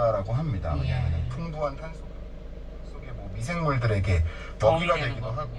있다라고 합니다. 예. 왜냐하면 풍부한 탄소 속에 뭐 미생물들에게 먹이가 되기도 하고